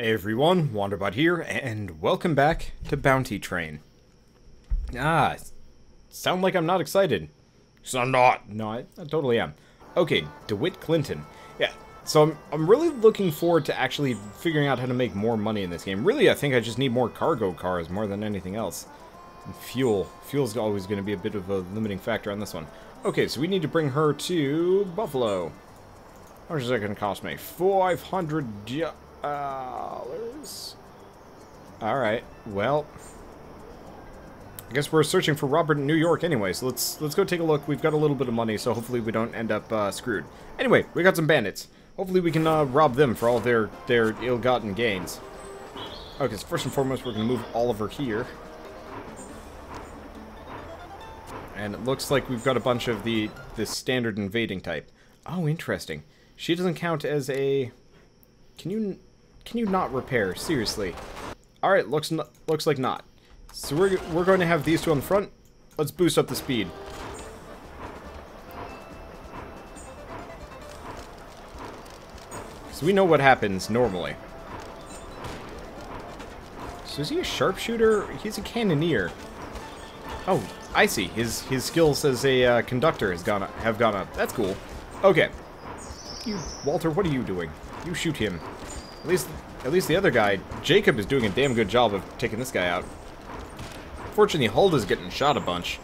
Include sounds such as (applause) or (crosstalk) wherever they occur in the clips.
Hey everyone, Wanderbot here, and welcome back to Bounty Train. Ah, sound like I'm not excited. So I'm not. No, I, I totally am. Okay, DeWitt Clinton. Yeah, so I'm, I'm really looking forward to actually figuring out how to make more money in this game. Really, I think I just need more cargo cars more than anything else. And fuel. Fuel's always going to be a bit of a limiting factor on this one. Okay, so we need to bring her to Buffalo. How much is that going to cost me? 500 dollars. Alright, well... I guess we're searching for Robert in New York anyway, so let's let's go take a look. We've got a little bit of money, so hopefully we don't end up uh, screwed. Anyway, we got some bandits. Hopefully we can uh, rob them for all their, their ill-gotten gains. Okay, so first and foremost, we're to move Oliver here. And it looks like we've got a bunch of the, the standard invading type. Oh, interesting. She doesn't count as a... Can you can you not repair? Seriously. Alright, looks no, looks like not. So we're, we're going to have these two on the front. Let's boost up the speed. So we know what happens normally. So is he a sharpshooter? He's a cannoneer. Oh, I see. His his skills as a uh, conductor has gone up, have gone up. That's cool. Okay. You, Walter, what are you doing? You shoot him. At least, at least the other guy, Jacob, is doing a damn good job of taking this guy out. Fortunately, Hulda's getting shot a bunch.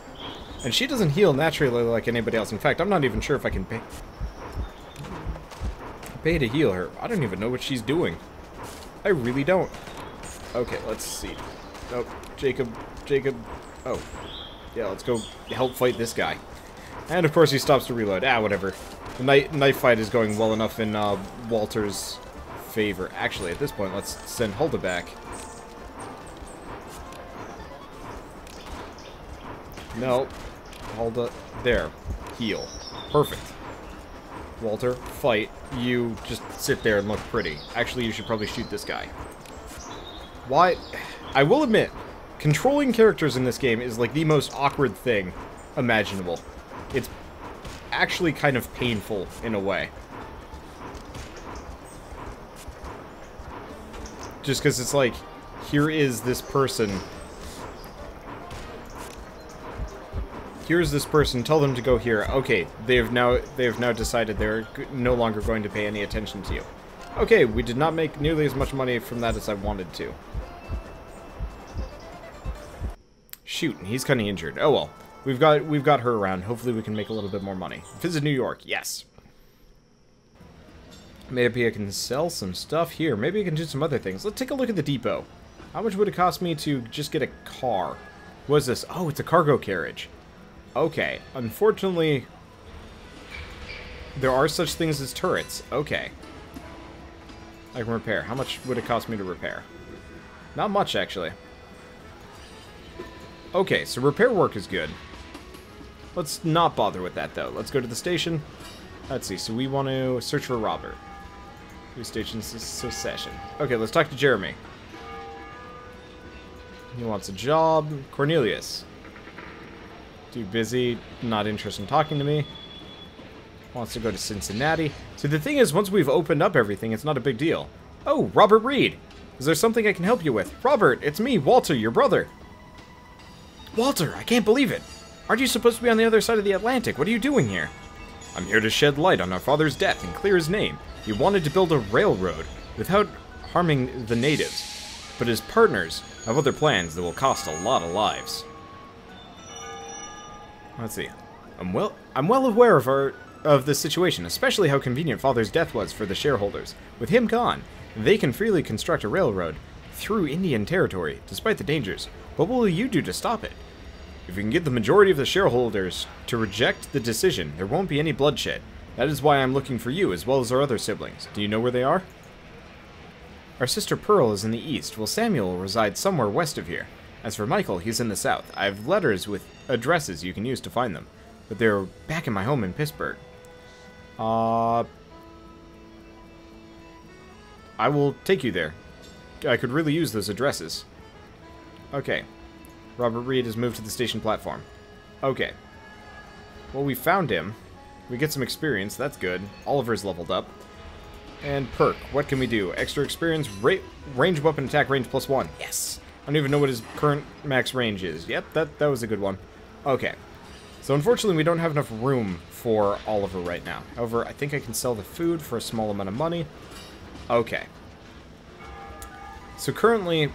And she doesn't heal naturally like anybody else. In fact, I'm not even sure if I can pay, pay to heal her. I don't even know what she's doing. I really don't. Okay, let's see. Oh, Jacob, Jacob. Oh, yeah, let's go help fight this guy. And of course he stops to reload. Ah, whatever. The knife, knife fight is going well enough in uh, Walter's favor. Actually, at this point, let's send Hulda back. No. Hulda. There. Heal. Perfect. Walter, fight. You just sit there and look pretty. Actually, you should probably shoot this guy. Why? I will admit, controlling characters in this game is like the most awkward thing imaginable. It's actually kind of painful in a way. Just because it's like, here is this person. Here's this person. Tell them to go here. Okay, they have now they have now decided they're no longer going to pay any attention to you. Okay, we did not make nearly as much money from that as I wanted to. Shoot, he's kind of injured. Oh well, we've got we've got her around. Hopefully, we can make a little bit more money. Visit New York. Yes. Maybe I can sell some stuff here. Maybe I can do some other things. Let's take a look at the depot. How much would it cost me to just get a car? What is this? Oh, it's a cargo carriage. Okay. Unfortunately, there are such things as turrets. Okay. I can repair. How much would it cost me to repair? Not much, actually. Okay, so repair work is good. Let's not bother with that, though. Let's go to the station. Let's see. So we want to search for Robert. Police station secession. Okay, let's talk to Jeremy. He wants a job. Cornelius. Too busy, not interested in talking to me. Wants to go to Cincinnati. So the thing is, once we've opened up everything, it's not a big deal. Oh, Robert Reed. Is there something I can help you with? Robert, it's me, Walter, your brother. Walter, I can't believe it. Aren't you supposed to be on the other side of the Atlantic? What are you doing here? I'm here to shed light on our father's death and clear his name. He wanted to build a railroad without harming the natives, but his partners have other plans that will cost a lot of lives. Let's see. I'm well I'm well aware of our of the situation, especially how convenient father's death was for the shareholders. With him gone, they can freely construct a railroad through Indian territory, despite the dangers. What will you do to stop it? If we can get the majority of the shareholders to reject the decision, there won't be any bloodshed. That is why I'm looking for you, as well as our other siblings. Do you know where they are? Our sister Pearl is in the east, while Samuel resides somewhere west of here. As for Michael, he's in the south. I have letters with addresses you can use to find them, but they're back in my home in Pittsburgh. Uh... I will take you there. I could really use those addresses. Okay. Robert Reed has moved to the station platform. Okay. Well, we found him. We get some experience, that's good. Oliver's leveled up. And perk. What can we do? Extra experience, ra range weapon attack range plus one. Yes! I don't even know what his current max range is. Yep, that, that was a good one. Okay. So unfortunately, we don't have enough room for Oliver right now. However, I think I can sell the food for a small amount of money. Okay. So currently,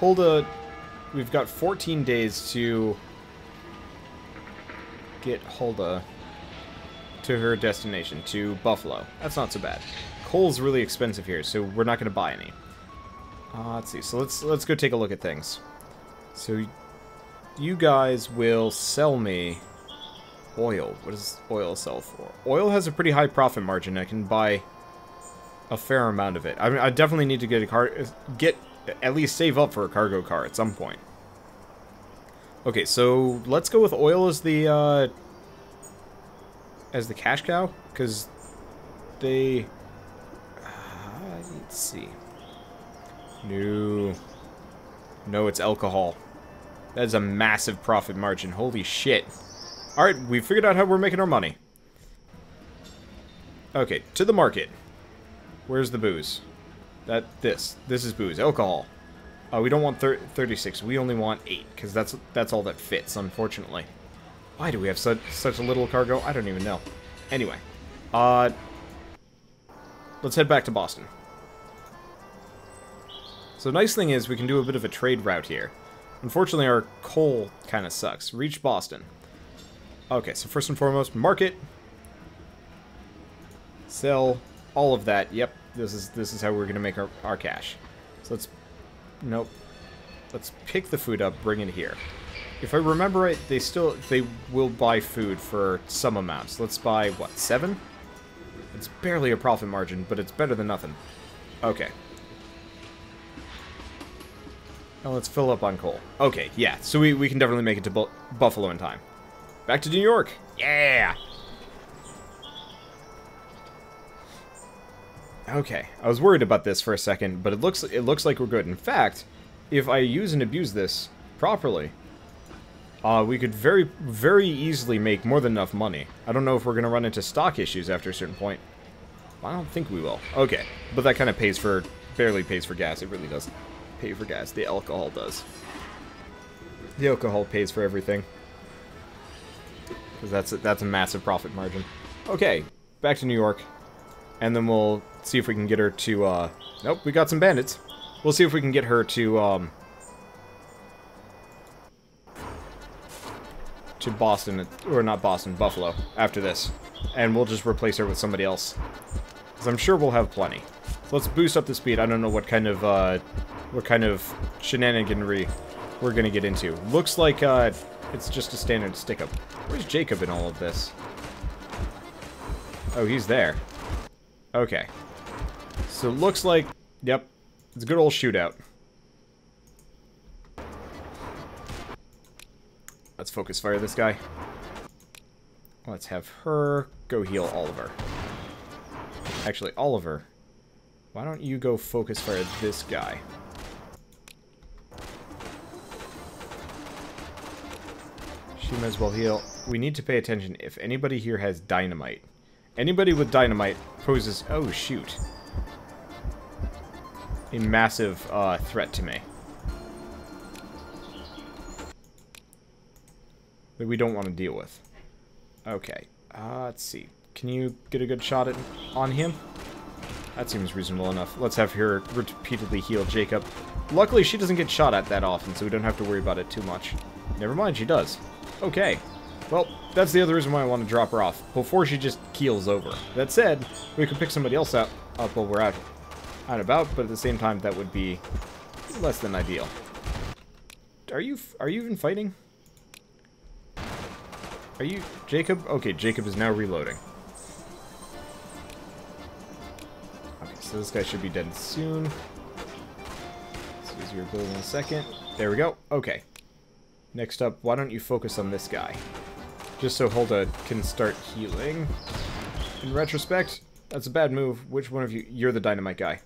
Hulda, we've got 14 days to get Hulda to her destination, to Buffalo. That's not so bad. Coal's really expensive here, so we're not going to buy any. Uh, let's see. So let's let's go take a look at things. So you guys will sell me oil. What does oil sell for? Oil has a pretty high profit margin. I can buy a fair amount of it. I mean, I definitely need to get a car, get at least save up for a cargo car at some point. Okay, so let's go with oil as the uh, as the cash cow, because they. Uh, let's see. No. No, it's alcohol. That is a massive profit margin. Holy shit. Alright, we figured out how we're making our money. Okay, to the market. Where's the booze? That, this. This is booze. Alcohol. Uh, we don't want 36. We only want 8, because that's that's all that fits, unfortunately. Why do we have such, such a little cargo? I don't even know. Anyway. Uh, let's head back to Boston. So nice thing is we can do a bit of a trade route here. Unfortunately, our coal kind of sucks. Reach Boston. Okay, so first and foremost, market. Sell all of that. Yep, this is this is how we're going to make our, our cash. So let's... Nope. Let's pick the food up, bring it here. If I remember right, they still... They will buy food for some amounts. Let's buy, what, seven? It's barely a profit margin, but it's better than nothing. Okay. Now let's fill up on coal. Okay, yeah, so we, we can definitely make it to Bu Buffalo in time. Back to New York! Yeah! Okay, I was worried about this for a second, but it looks it looks like we're good. In fact, if I use and abuse this properly, uh, we could very, very easily make more than enough money. I don't know if we're going to run into stock issues after a certain point. I don't think we will. Okay, but that kind of pays for, barely pays for gas. It really doesn't pay for gas. The alcohol does. The alcohol pays for everything. Because that's a, that's a massive profit margin. Okay, back to New York. And then we'll see if we can get her to, uh... Nope, we got some bandits. We'll see if we can get her to, um... To Boston, or not Boston, Buffalo, after this. And we'll just replace her with somebody else. Because I'm sure we'll have plenty. So let's boost up the speed. I don't know what kind of, uh, what kind of shenaniganry we're gonna get into. Looks like uh, it's just a standard stick-up. Where's Jacob in all of this? Oh, he's there. Okay. So looks like, yep, it's a good old shootout. Let's focus fire this guy. Let's have her go heal Oliver. Actually, Oliver, why don't you go focus fire this guy? She might as well heal. We need to pay attention if anybody here has dynamite. Anybody with dynamite poses... Oh, shoot. A massive uh, threat to me. That we don't want to deal with. Okay. Uh, let's see. Can you get a good shot at, on him? That seems reasonable enough. Let's have her repeatedly heal Jacob. Luckily, she doesn't get shot at that often, so we don't have to worry about it too much. Never mind, she does. Okay. Well, that's the other reason why I want to drop her off, before she just keels over. That said, we could pick somebody else up, up while we're out, out about, but at the same time, that would be less than ideal. Are you, are you even fighting? Are you, Jacob? Okay, Jacob is now reloading. Okay, so this guy should be dead soon. Let's use your ability in a second. There we go. Okay. Next up, why don't you focus on this guy? Just so Hulda can start healing. In retrospect, that's a bad move. Which one of you? You're the dynamite guy.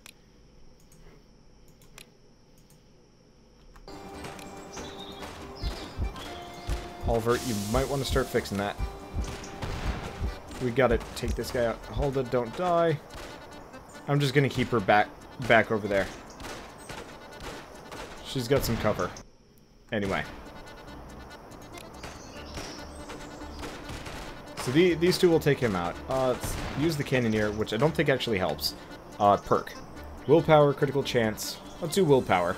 Oliver, you might want to start fixing that. We gotta take this guy out. Hulda, don't die. I'm just gonna keep her back back over there. She's got some cover. Anyway. So the, these two will take him out. Uh, use the Cannoneer, which I don't think actually helps. Uh, perk. Willpower, critical chance. Let's do willpower.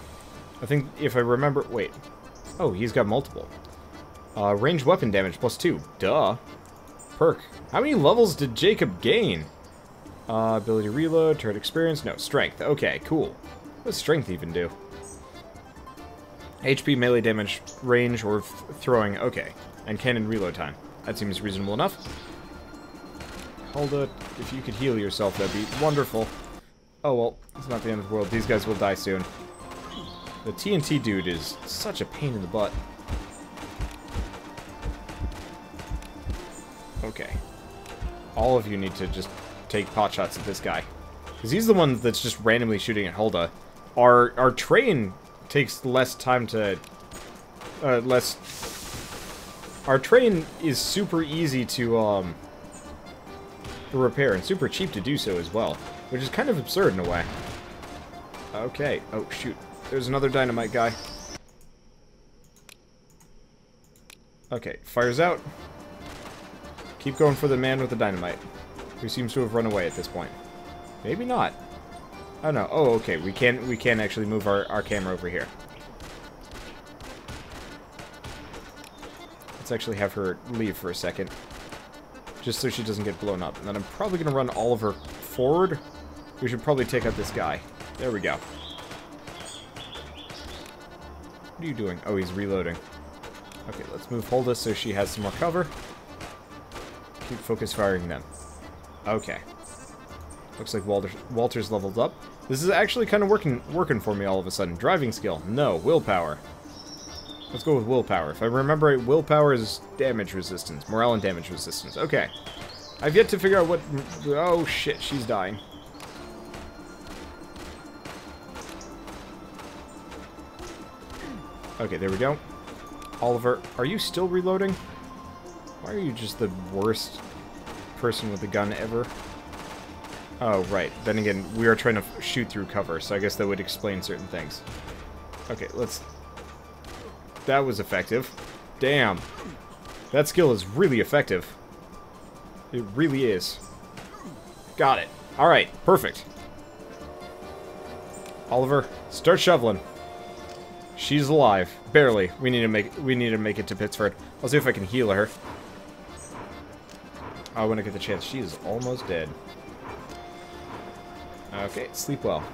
I think if I remember... Wait. Oh, he's got multiple. Uh, range weapon damage plus two. Duh. Perk. How many levels did Jacob gain? Uh, ability to reload, turret experience. No, strength. Okay, cool. What does strength even do? HP, melee damage, range, or throwing. Okay. And cannon reload time. That seems reasonable enough. Hulda, if you could heal yourself, that'd be wonderful. Oh, well, it's not the end of the world. These guys will die soon. The TNT dude is such a pain in the butt. Okay. All of you need to just take pot shots at this guy. Because he's the one that's just randomly shooting at Hulda. Our, our train takes less time to... Uh, less our train is super easy to, um, repair, and super cheap to do so as well, which is kind of absurd in a way. Okay. Oh, shoot. There's another dynamite guy. Okay, fires out. Keep going for the man with the dynamite, who seems to have run away at this point. Maybe not. Oh no. Oh, okay. We can we can actually move our, our camera over here. Let's actually have her leave for a second. Just so she doesn't get blown up. And then I'm probably going to run all of her forward. We should probably take out this guy. There we go. What are you doing? Oh, he's reloading. Okay, let's move Hulda so she has some more cover. Keep focus firing them. Okay. Looks like Walter, Walter's leveled up. This is actually kind of working working for me all of a sudden. Driving skill. No. Willpower. Let's go with willpower. If I remember right, willpower is damage resistance. Morale and damage resistance. Okay. I've yet to figure out what... Oh, shit. She's dying. Okay, there we go. Oliver, are you still reloading? Why are you just the worst person with a gun ever? Oh, right. Then again, we are trying to shoot through cover, so I guess that would explain certain things. Okay, let's that was effective. Damn. That skill is really effective. It really is. Got it. Alright, perfect. Oliver, start shoveling. She's alive. Barely. We need to make we need to make it to Pittsford. I'll see if I can heal her. I want to get the chance. She is almost dead. Okay, sleep well.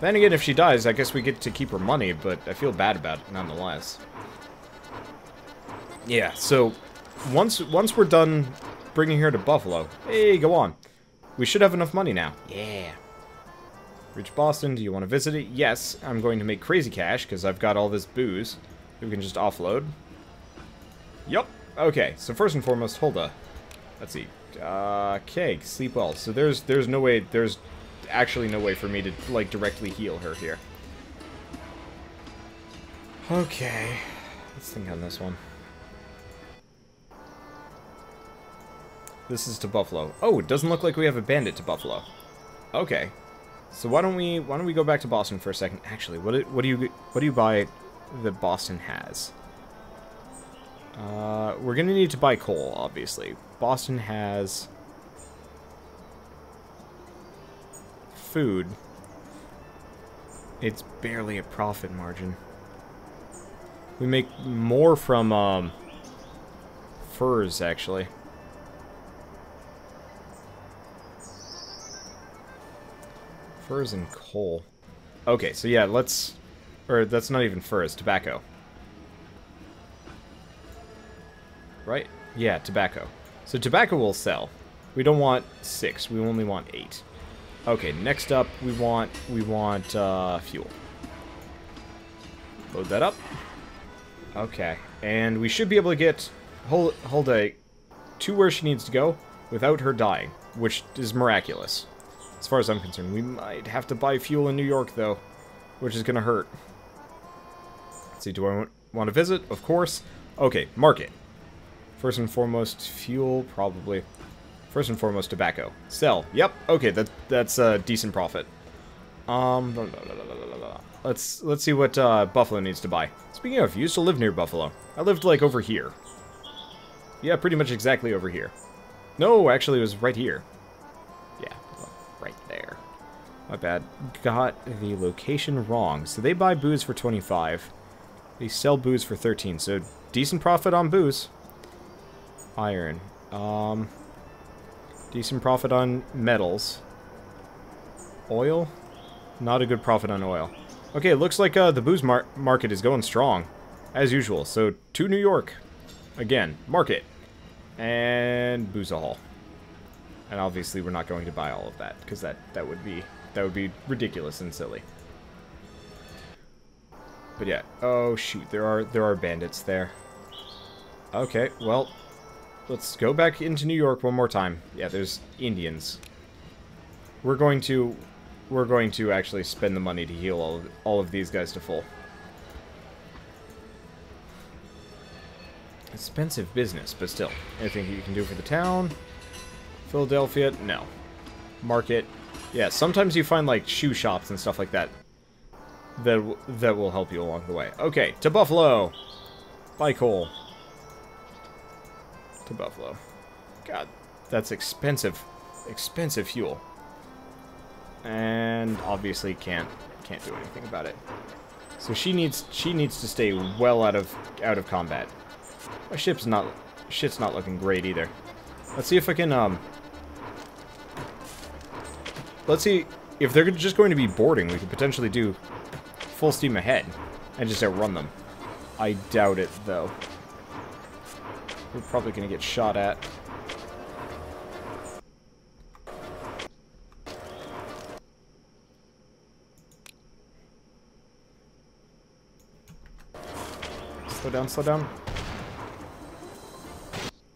Then again, if she dies, I guess we get to keep her money, but I feel bad about it nonetheless. Yeah, so once once we're done bringing her to Buffalo, hey, go on. We should have enough money now. Yeah. Reach Boston. Do you want to visit it? Yes. I'm going to make crazy cash because I've got all this booze. We can just offload. Yup. Okay. So first and foremost, Hulda. Let's see. Uh, Keg, sleep well. So there's there's no way there's actually no way for me to, like, directly heal her here. Okay. Let's think on this one. This is to Buffalo. Oh, it doesn't look like we have a bandit to Buffalo. Okay. So why don't we why don't we go back to Boston for a second? Actually, what what do you what do you buy that Boston has? Uh, we're gonna need to buy coal, obviously. Boston has food, it's barely a profit margin. We make more from um, furs, actually. Furs and coal. Okay, so yeah, let's... Or that's not even furs, tobacco. Right? Yeah, tobacco. So tobacco will sell. We don't want six, we only want eight. Okay, next up, we want we want uh, fuel. Load that up. Okay, and we should be able to get Hulda to where she needs to go without her dying, which is miraculous. As far as I'm concerned, we might have to buy fuel in New York though, which is gonna hurt. Let's see, do I want to visit? Of course. Okay, market. First and foremost, fuel, probably. First and foremost, tobacco. Sell. Yep. Okay, that that's a decent profit. Um, let's let's see what uh, Buffalo needs to buy. Speaking of, you used to live near Buffalo. I lived like over here. Yeah, pretty much exactly over here. No, actually, it was right here. Yeah, right there. My bad. Got the location wrong. So they buy booze for 25. They sell booze for 13. So decent profit on booze. Iron. Um, decent profit on metals. Oil? Not a good profit on oil. Okay, it looks like uh, the booze mar market is going strong. As usual. So, to New York. Again, market. And booze hall. And obviously we're not going to buy all of that, because that, that would be that would be ridiculous and silly. But yeah. Oh shoot, there are there are bandits there. Okay, well, let's go back into New York one more time. Yeah, there's Indians. We're going to we're going to actually spend the money to heal all of, all of these guys to full. Expensive business, but still. Anything you can do for the town? Philadelphia? No. Market? Yeah, sometimes you find, like, shoe shops and stuff like that that, that will help you along the way. Okay, to Buffalo! Buy coal. To Buffalo. God, that's expensive. Expensive fuel. And obviously can't can't do anything about it. So she needs she needs to stay well out of out of combat. My ship's not shit's not looking great either. Let's see if I can um Let's see if they're just going to be boarding, we could potentially do full steam ahead and just outrun them. I doubt it though. We're probably going to get shot at. Slow down, slow down.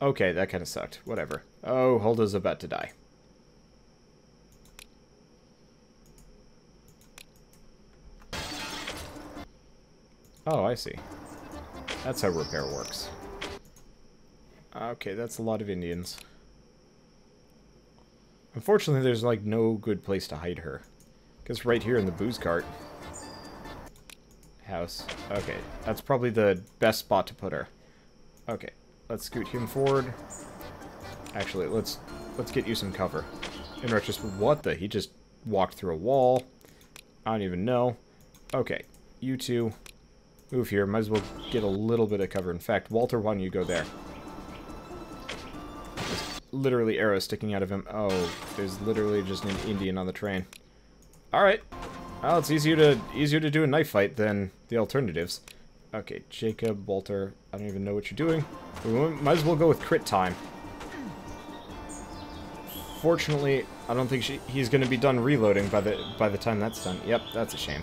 Okay, that kind of sucked. Whatever. Oh, Hulda's about to die. Oh, I see. That's how repair works. Okay, that's a lot of Indians. Unfortunately, there's, like, no good place to hide her. Because right here in the booze cart. House. Okay, that's probably the best spot to put her. Okay, let's scoot him forward. Actually, let's let's get you some cover. In retrospect, what the? He just walked through a wall. I don't even know. Okay, you two move here. Might as well get a little bit of cover. In fact, Walter, why don't you go there? Literally arrows sticking out of him. Oh, there's literally just an Indian on the train. Alright. Well, it's easier to easier to do a knife fight than the alternatives. Okay, Jacob, Walter, I don't even know what you're doing. We might as well go with crit time. Fortunately, I don't think she, he's going to be done reloading by the by the time that's done. Yep, that's a shame.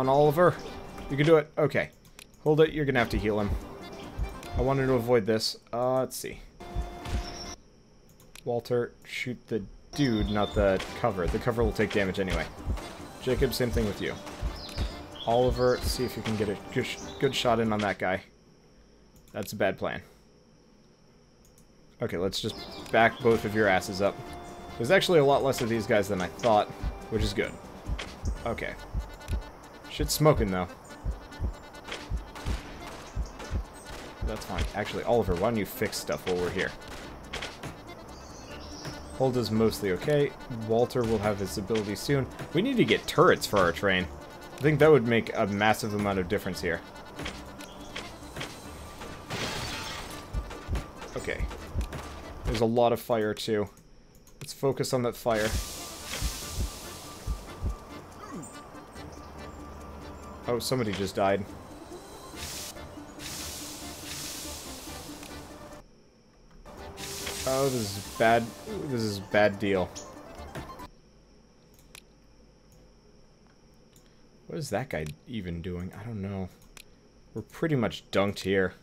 On, Oliver. You can do it. Okay. Hulda. You're going to have to heal him. I wanted to avoid this. Uh, let's see. Walter, shoot the dude, not the cover. The cover will take damage anyway. Jacob, same thing with you. Oliver, see if you can get a good, good shot in on that guy. That's a bad plan. Okay, let's just back both of your asses up. There's actually a lot less of these guys than I thought, which is good. Okay. Shit's smoking, though. That's fine. Actually, Oliver, why don't you fix stuff while we're here? Hulda's mostly okay. Walter will have his ability soon. We need to get turrets for our train. I think that would make a massive amount of difference here. Okay. There's a lot of fire, too. Let's focus on that fire. Oh, somebody just died. Oh, this is bad. This is bad deal. What is that guy even doing? I don't know. We're pretty much dunked here.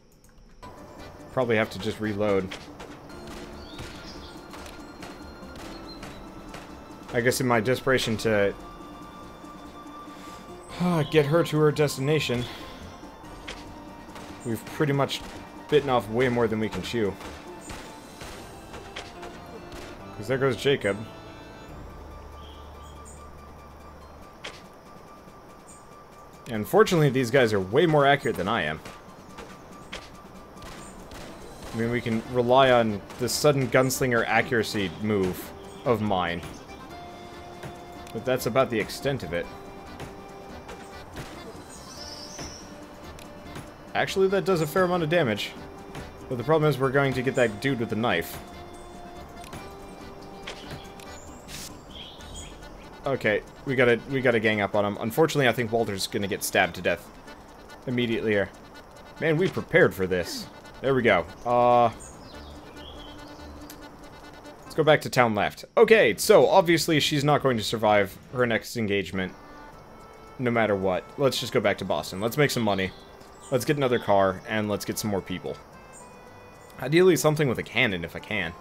Probably have to just reload. I guess in my desperation to Ah, get her to her destination, we've pretty much bitten off way more than we can chew. Because there goes Jacob. And fortunately, these guys are way more accurate than I am. I mean, we can rely on the sudden gunslinger accuracy move of mine. But that's about the extent of it. Actually, that does a fair amount of damage. But the problem is we're going to get that dude with the knife. Okay, we gotta we gotta gang up on him. Unfortunately, I think Walter's gonna get stabbed to death immediately here. Man, we prepared for this. There we go. Uh, let's go back to town left. Okay, so obviously she's not going to survive her next engagement, no matter what. Let's just go back to Boston. Let's make some money. Let's get another car, and let's get some more people. Ideally, something with a cannon, if I can.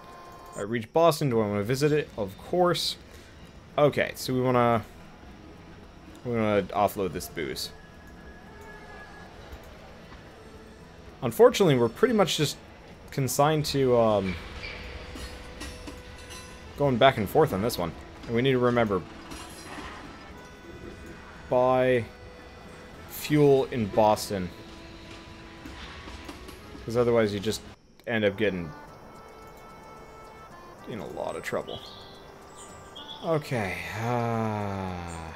I reach Boston. Do I want to visit it? Of course. Okay, so we want to... We want to offload this booze. Unfortunately, we're pretty much just consigned to, um... Going back and forth on this one. And we need to remember... Buy... Fuel in Boston. Because otherwise you just end up getting... In a lot of trouble. Okay. Uh,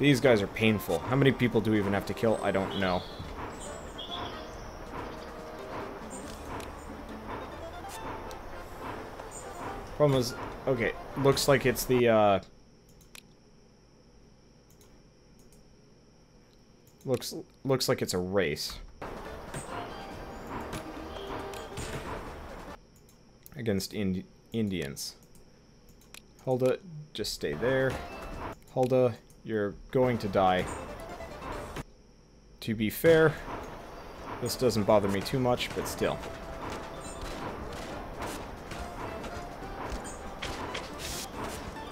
these guys are painful. How many people do we even have to kill? I don't know. Problem is, okay, looks like it's the, uh... Looks, looks like it's a race. Against Indi Indians. Hulda, just stay there. Hulda, you're going to die. To be fair, this doesn't bother me too much, but still.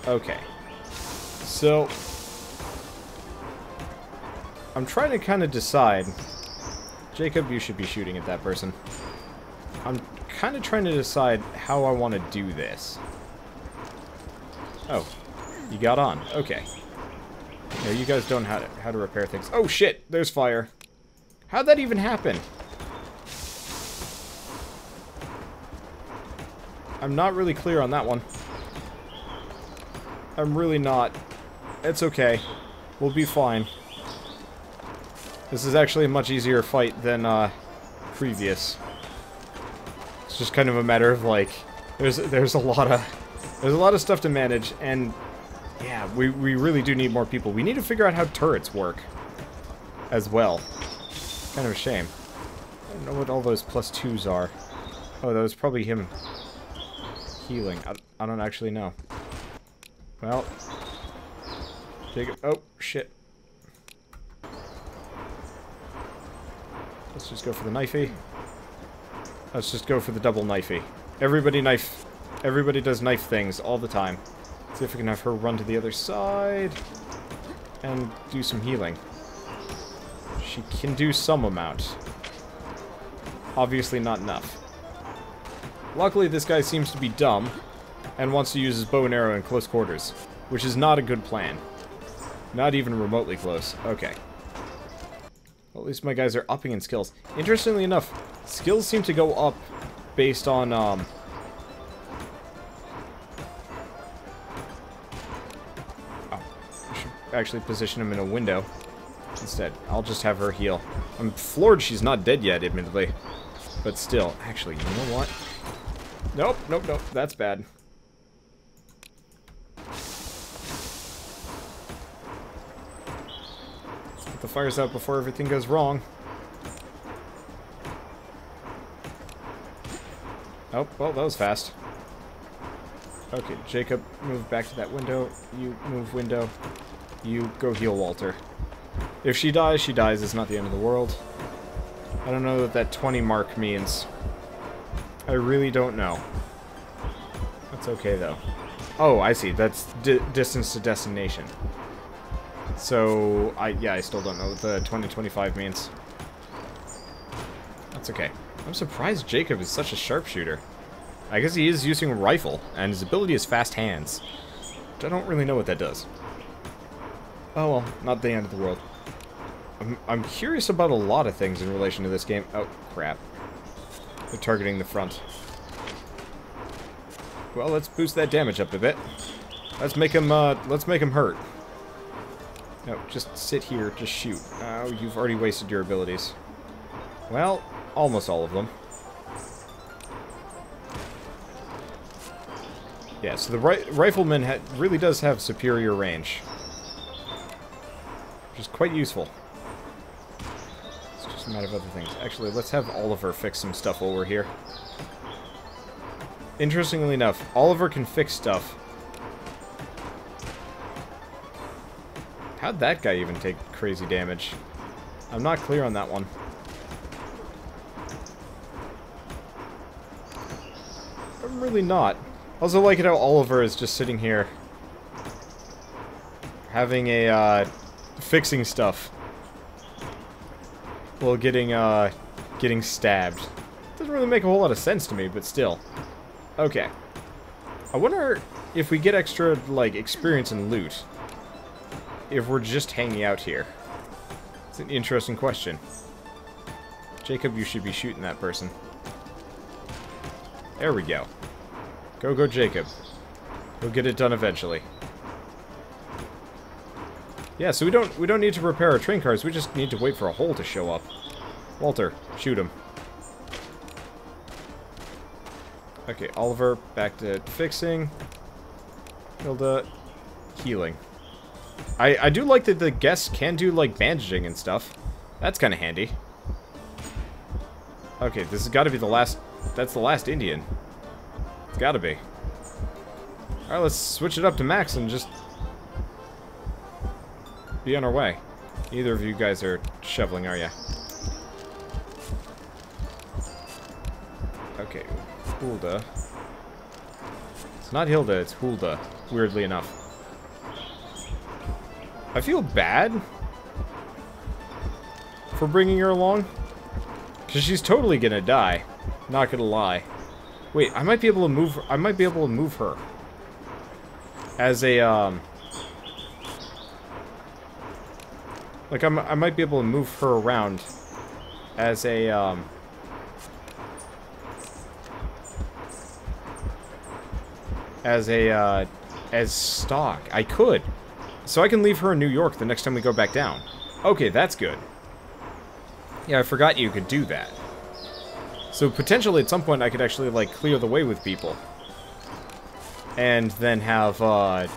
Okay. So, I'm trying to kind of decide. Jacob, you should be shooting at that person. Kind of trying to decide how I want to do this. Oh, you got on. Okay. No, you guys don't know how to, how to repair things. Oh, shit! There's fire. How'd that even happen? I'm not really clear on that one. I'm really not. It's okay. We'll be fine. This is actually a much easier fight than, uh, previous. It's just kind of a matter of, like, there's, there's a lot of there's a lot of stuff to manage, and yeah, we, we really do need more people. We need to figure out how turrets work as well. Kind of a shame. I don't know what all those plus twos are. Oh, that was probably him healing. I, I don't actually know. Well, Jacob. Oh, shit. Let's just go for the knifey. Let's just go for the double knifey. Everybody knife Everybody does knife things all the time. See if we can have her run to the other side and do some healing. She can do some amount. Obviously not enough. Luckily, this guy seems to be dumb and wants to use his bow and arrow in close quarters, which is not a good plan. Not even remotely close. Okay. Well, at least my guys are upping in skills. Interestingly enough, skills seem to go up based on um, actually position him in a window instead. I'll just have her heal. I'm floored she's not dead yet, admittedly. But still, actually, you know what? Nope, nope, nope. That's bad. Put the fires out before everything goes wrong. Oh, well, that was fast. Okay, Jacob, move back to that window. You move window. You go heal Walter. If she dies, she dies. It's not the end of the world. I don't know what that 20 mark means. I really don't know. That's okay, though. Oh, I see. That's di distance to destination. So, I yeah, I still don't know what the 2025 means. That's okay. I'm surprised Jacob is such a sharpshooter. I guess he is using a rifle, and his ability is fast hands. Which I don't really know what that does. Oh well, not the end of the world. I'm, I'm curious about a lot of things in relation to this game. Oh, crap. They're targeting the front. Well, let's boost that damage up a bit. Let's make him, uh, let's make him hurt. No, just sit here, just shoot. Oh, you've already wasted your abilities. Well, almost all of them. Yeah, so the ri rifleman really does have superior range. Which is quite useful. It's just a matter of other things. Actually, let's have Oliver fix some stuff while we're here. Interestingly enough, Oliver can fix stuff How'd that guy even take crazy damage? I'm not clear on that one. Not. Also like it how Oliver is just sitting here having a, uh, fixing stuff while getting, uh, getting stabbed. Doesn't really make a whole lot of sense to me, but still. Okay. I wonder if we get extra, like, experience and loot if we're just hanging out here? It's an interesting question. Jacob, you should be shooting that person. There we go. Go, go, Jacob. We'll get it done eventually. Yeah, so we don't we don't need to repair our train cars. We just need to wait for a hole to show up. Walter, shoot him. Okay, Oliver, back to fixing. Hilda, healing. I, I do like that the guests can do, like, bandaging and stuff. That's kind of handy. Okay, this has got to be the last... That's the last Indian. It's got to be. Alright, let's switch it up to max and just... Be on our way. Neither of you guys are shoveling, are you? Okay, Hulda. It's not Hilda, it's Hulda, weirdly enough. I feel bad for bringing her along. Because she's totally gonna die. Not gonna lie. Wait, I might be able to move... I might be able to move her. As a, um... Like, I'm, I might be able to move her around as a, um... As a, uh, as stock. I could. So I can leave her in New York the next time we go back down. Okay, that's good. Yeah, I forgot you could do that. So potentially at some point I could actually, like, clear the way with people. And then have, uh,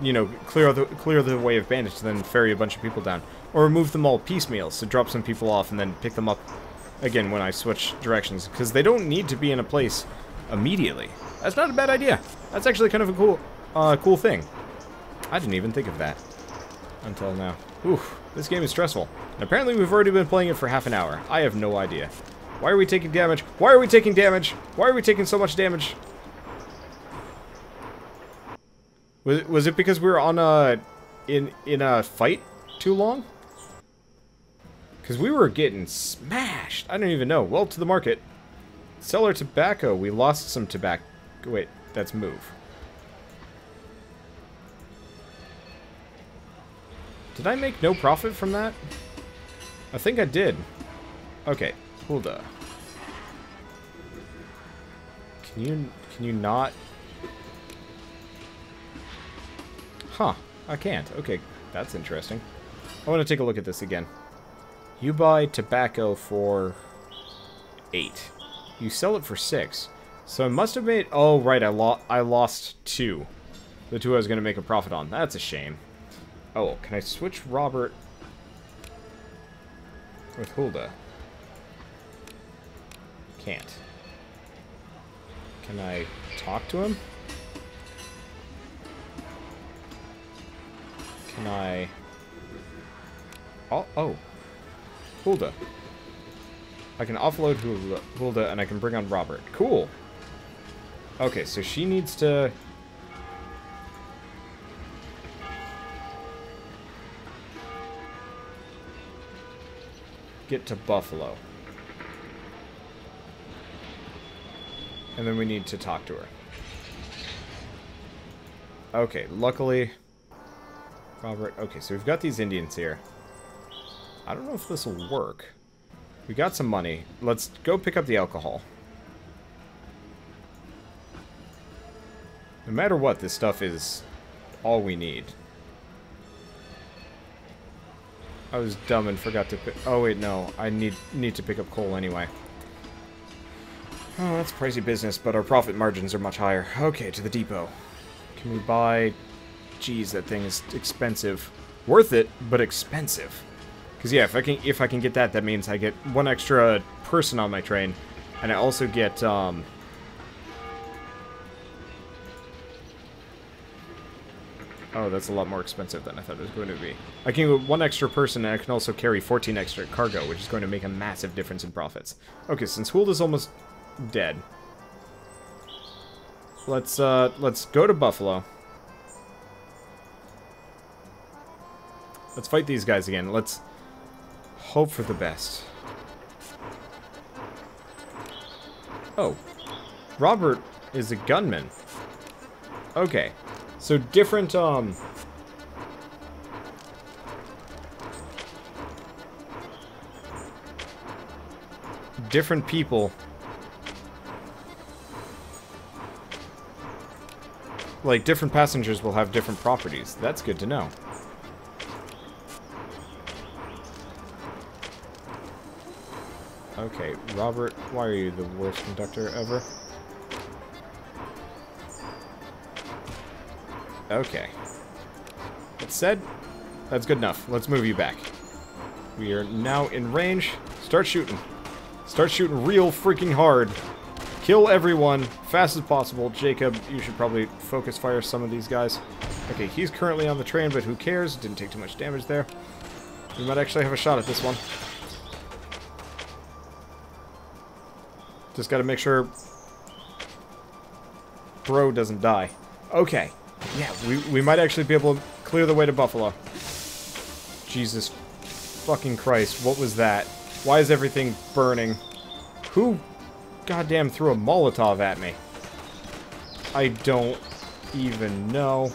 you know, clear the, clear the way of bandits and then ferry a bunch of people down. Or remove them all piecemeal, so drop some people off and then pick them up again when I switch directions. Because they don't need to be in a place immediately. That's not a bad idea. That's actually kind of a cool, uh, cool thing. I didn't even think of that. Until now. Oof, this game is stressful. And apparently we've already been playing it for half an hour. I have no idea. Why are we taking damage? Why are we taking damage? Why are we taking so much damage? Was, was it because we were on a... In, in a fight too long? Because we were getting smashed. I don't even know. Well, to the market. Sell our tobacco. We lost some tobacco. Wait, that's move. Did I make no profit from that? I think I did. Okay, Hulda. Can you can you not? Huh, I can't. Okay, that's interesting. I want to take a look at this again. You buy tobacco for eight. You sell it for six. So I must have made... Oh, right, I, lo I lost two. The two I was going to make a profit on. That's a shame. Oh, can I switch Robert with Hulda? Can't. Can I talk to him? Can I... Oh, oh. Hulda. I can offload Hulda, and I can bring on Robert. Cool. Okay, so she needs to... Get to Buffalo. And then we need to talk to her. Okay, luckily... Robert, okay, so we've got these Indians here. I don't know if this will work. We got some money. Let's go pick up the alcohol. No matter what, this stuff is all we need. I was dumb and forgot to pick... Oh, wait, no. I need need to pick up coal anyway. Oh, that's pricey business, but our profit margins are much higher. Okay, to the depot. Can we buy... Geez, that thing is expensive. Worth it, but expensive. Because, yeah, if I can if I can get that, that means I get one extra person on my train. And I also get, um... Oh, that's a lot more expensive than I thought it was going to be. I can get one extra person, and I can also carry 14 extra cargo, which is going to make a massive difference in profits. Okay, since Hulda is almost dead, let's uh, let's go to Buffalo. Let's fight these guys again. Let's hope for the best. Oh, Robert is a gunman. Okay, so different, um... Different people. Like, different passengers will have different properties. That's good to know. Okay, Robert, why are you the worst conductor ever? Okay. That said, that's good enough. Let's move you back. We are now in range. Start shooting. Start shooting real freaking hard. Kill everyone fast as possible. Jacob, you should probably focus fire some of these guys. Okay, he's currently on the train, but who cares? Didn't take too much damage there. We might actually have a shot at this one. Just gotta make sure Bro doesn't die. Okay. Yeah, we, we might actually be able to clear the way to Buffalo. Jesus fucking Christ, what was that? Why is everything burning? Who goddamn threw a Molotov at me? I don't even know.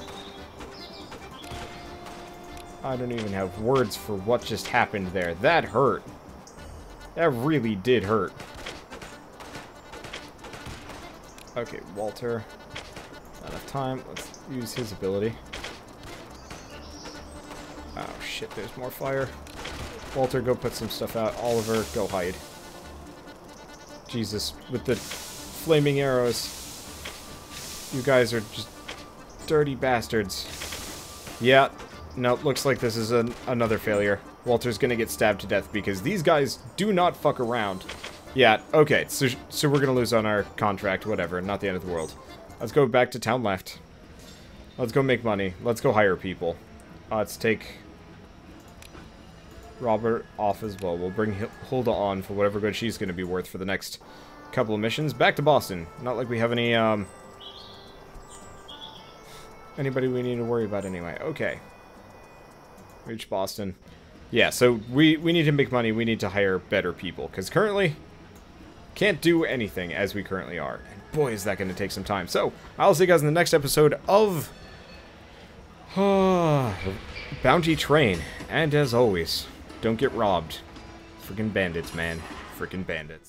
I don't even have words for what just happened there. That hurt. That really did hurt. Okay, Walter. Enough time. Let's use his ability. Oh shit, there's more fire. Walter, go put some stuff out. Oliver, go hide. Jesus, with the flaming arrows. You guys are just dirty bastards. Yeah, nope, looks like this is an, another failure. Walter's gonna get stabbed to death because these guys do not fuck around. Yeah, okay, so, so we're gonna lose on our contract, whatever, not the end of the world. Let's go back to town left. Let's go make money. Let's go hire people. Uh, let's take Robert off as well. We'll bring Hulda on for whatever good she's going to be worth for the next couple of missions. Back to Boston. Not like we have any, um... Anybody we need to worry about anyway. Okay. Reach Boston. Yeah, so we, we need to make money. We need to hire better people. Because currently, can't do anything as we currently are. And boy, is that going to take some time. So, I'll see you guys in the next episode of (sighs) Bounty Train. And as always, don't get robbed. Freaking bandits, man. Freaking bandits.